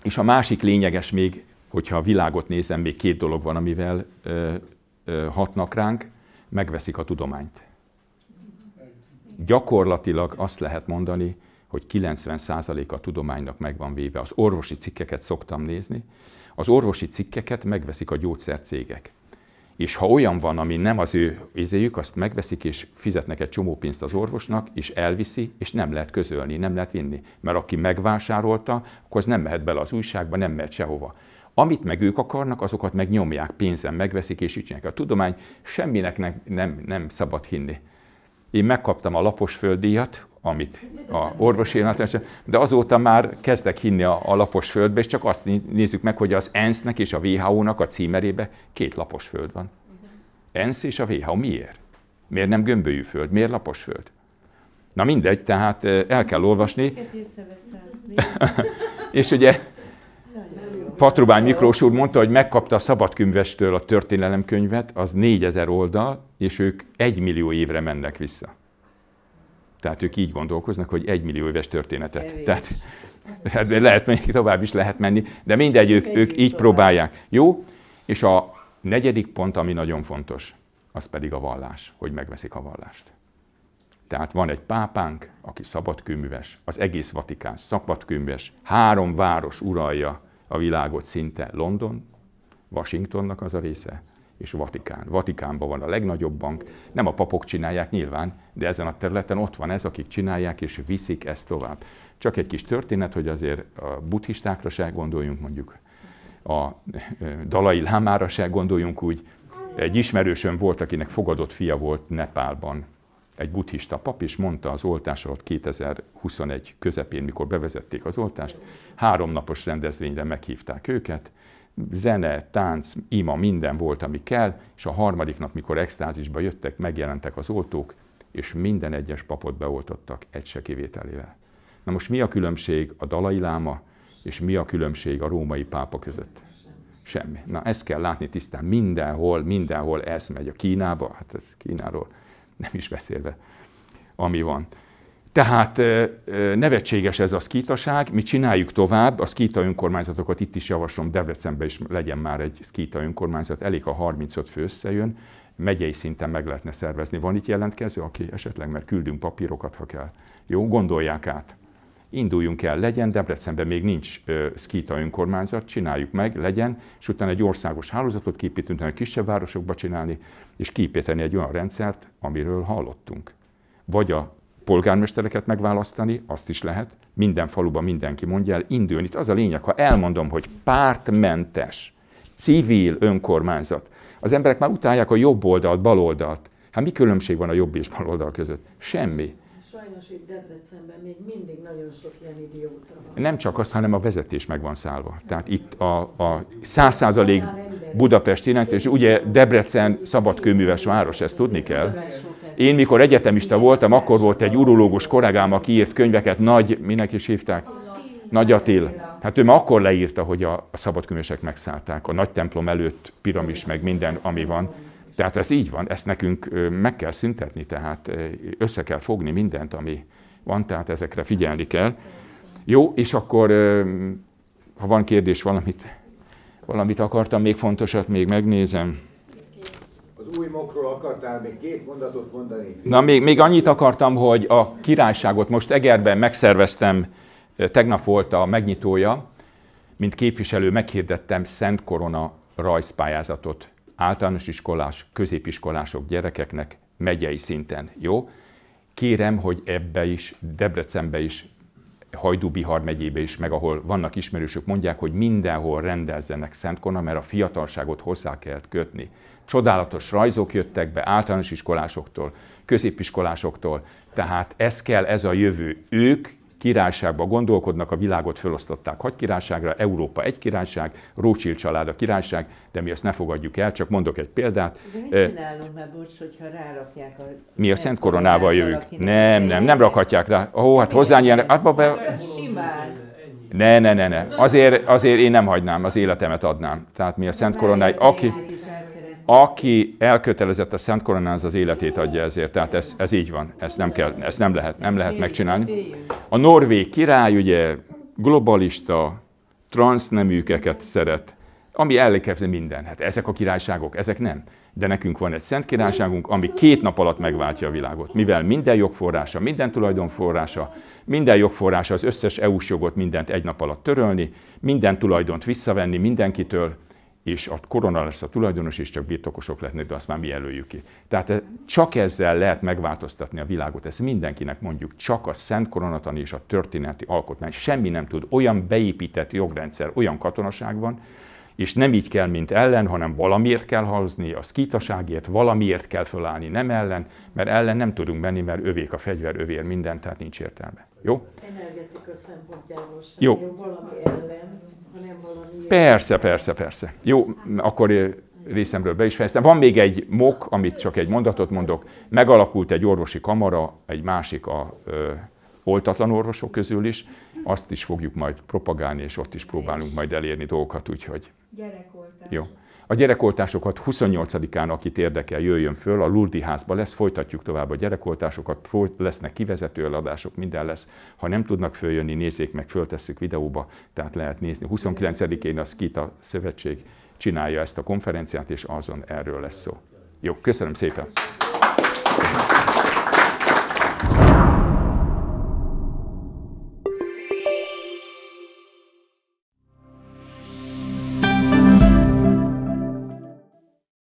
És a másik lényeges még, hogyha a világot nézem, még két dolog van, amivel ö, ö, hatnak ránk, megveszik a tudományt. Gyakorlatilag azt lehet mondani, hogy 90% a tudománynak meg van véve. Az orvosi cikkeket szoktam nézni. Az orvosi cikkeket megveszik a gyógyszercégek. És ha olyan van, ami nem az ő izéjük, azt megveszik, és fizetnek egy csomó pénzt az orvosnak, és elviszi, és nem lehet közölni, nem lehet vinni. Mert aki megvásárolta, akkor az nem mehet bele az újságba, nem mehet sehova. Amit meg ők akarnak, azokat meg nyomják, pénzen megveszik, és így csinálják. A tudomány semminek nem, nem, nem szabad hinni. Én megkaptam a lapos földdíjat, amit a orvosi de azóta már kezdek hinni a, a lapos földbe, és csak azt nézzük meg, hogy az ENSZ-nek és a WHO-nak a címerébe két lapos föld van. ENSZ és a WHO miért? Miért nem gömbölyű föld? Miért lapos föld? Na mindegy, tehát el kell olvasni. és ugye Patrubány Miklós úr mondta, hogy megkapta a szabadkönyvestől a történelemkönyvet, az 4000 oldal, és ők egy millió évre mennek vissza. Tehát ők így gondolkoznak, hogy egy millió éves történetet. Tehát, tehát lehet, még tovább is lehet menni, de mindegy, ők, ők így próbálják. Jó? És a negyedik pont, ami nagyon fontos, az pedig a vallás, hogy megveszik a vallást. Tehát van egy pápánk, aki szabadkőműves, az egész Vatikán szabadkőműves, három város uralja a világot szinte London, Washingtonnak az a része, és Vatikán. Vatikánban van a legnagyobb bank, nem a papok csinálják nyilván, de ezen a területen ott van ez, akik csinálják és viszik ezt tovább. Csak egy kis történet, hogy azért a buddhistákra se gondoljunk mondjuk, a dalai lámára se gondoljunk úgy. Egy ismerősöm volt, akinek fogadott fia volt Nepálban, egy buddhista pap, és mondta az oltás alatt 2021 közepén, mikor bevezették az oltást, háromnapos rendezvényre meghívták őket, zene, tánc, ima, minden volt, ami kell, és a harmadik nap, mikor extázisba jöttek, megjelentek az oltók, és minden egyes papot beoltottak egy se kivételével. Na most mi a különbség a dalai láma, és mi a különbség a római pápa között? Semmi. Na ezt kell látni tisztán. Mindenhol, mindenhol ez megy. A Kínába, hát ez Kínáról nem is beszélve, ami van. Tehát nevetséges ez a szkítaság, mi csináljuk tovább, a szkíta önkormányzatokat itt is javaslom, Debrecenben is legyen már egy szkíta önkormányzat, elég a 35 fő összejön, megyei szinten meg lehetne szervezni. Van itt jelentkező, aki esetleg, mert küldünk papírokat, ha kell. Jó, gondolják át. Induljunk el, legyen, Debrecenben még nincs uh, szkíta önkormányzat, csináljuk meg, legyen, és utána egy országos hálózatot képítünk, utána kisebb városokba csinálni, és képíteni egy olyan rendszert, amiről hallottunk. Vagy a polgármestereket megválasztani, azt is lehet, minden faluban mindenki mondja el, indulni. Itt az a lényeg, ha elmondom, hogy pártmentes, civil önkormányzat, az emberek már utálják a jobb oldalt, bal oldalt. Hát mi különbség van a jobb és bal oldal között? Semmi. Sajnos itt Debrecenben még mindig nagyon sok ilyen idióta van. Nem csak az, hanem a vezetés meg van szállva. Tehát itt a, a 100% Budapest iránt, és ugye Debrecen szabadkőműves város, ezt tudni kell. Én mikor egyetemista voltam, akkor volt egy urológus kollégám, aki írt könyveket, nagy, minek is hívták? Nagy Attil. Hát ő már akkor leírta, hogy a, a szabadkőművesek megszállták. A nagy templom előtt piramis, meg minden, ami van. Tehát ez így van, ezt nekünk meg kell szüntetni, tehát össze kell fogni mindent, ami van, tehát ezekre figyelni kell. Jó, és akkor, ha van kérdés, valamit, valamit akartam, még fontosat, még megnézem. Az új mokról akartál még két mondatot mondani? Na, még, még annyit akartam, hogy a királyságot most Egerben megszerveztem, tegnap volt a megnyitója, mint képviselő meghirdettem Szent Korona rajzpályázatot általános iskolás, középiskolások gyerekeknek megyei szinten. Jó? Kérem, hogy ebbe is, Debrecenbe is, Hajdú-Bihar megyébe is, meg ahol vannak ismerősök, mondják, hogy mindenhol rendezzenek Szentkona, mert a fiatalságot hozzá kell kötni. Csodálatos rajzok jöttek be általános iskolásoktól, középiskolásoktól, tehát ez kell, ez a jövő. Ők királyságba gondolkodnak, a világot felosztották hagy királyságra, Európa egy királyság, Rothschild család a királyság, de mi ezt ne fogadjuk el, csak mondok egy példát. De mit csinálunk már, bocs, hogyha rárakják a... Mi a Szent Koronával jövünk? Nem, nem, nem rakhatják rá. Ó, hát hozzányernek. Hát, be... Simán. Ne, ne, ne, ne. Azért, azért én nem hagynám, az életemet adnám. Tehát mi a Szent Koronáj, aki, aki elkötelezett a Szent Koronán, az életét adja ezért. Tehát ez, ez így van, ezt nem, kell, ezt nem lehet, nem lehet megcsinálni. A norvég király ugye globalista, transzneműkeket szeret, ami ellenkező minden. Hát ezek a királyságok, ezek nem. De nekünk van egy szent királyságunk, ami két nap alatt megváltja a világot. Mivel minden jogforrása, minden tulajdonforrása, minden jogforrása az összes EU-s jogot mindent egy nap alatt törölni, minden tulajdont visszavenni mindenkitől, és a korona lesz a tulajdonos, és csak birtokosok lehetnek, de azt már mi jelöljük ki. Tehát csak ezzel lehet megváltoztatni a világot. Ezt mindenkinek mondjuk, csak a szent koronatani és a történeti alkotmány. Semmi nem tud. Olyan beépített jogrendszer, olyan katonaság van, és nem így kell, mint ellen, hanem valamiért kell hozni, a szkítaságért, valamiért kell fölállni, nem ellen, mert ellen nem tudunk menni, mert övék a fegyver, övér minden, tehát nincs értelme. Jó? Energetika szempontjából sem Jó. jó valami ellen, hanem valami. Persze, persze, persze. Jó, akkor részemről be is fejeztem. Van még egy mok, amit csak egy mondatot mondok. Megalakult egy orvosi kamara, egy másik a ö, oltatlan orvosok közül is. Azt is fogjuk majd propagálni, és ott is próbálunk majd elérni dolgokat, úgyhogy Gyerekoltás. jó. A gyerekoltásokat 28-án, akit érdekel, jöjjön föl, a Lurdi házba lesz, folytatjuk tovább a gyerekoltásokat, lesznek kivezető eladások, minden lesz. Ha nem tudnak följönni, nézzék meg, föltesszük videóba, tehát lehet nézni. 29-én a Skita Szövetség csinálja ezt a konferenciát, és azon erről lesz szó. Jó, köszönöm szépen!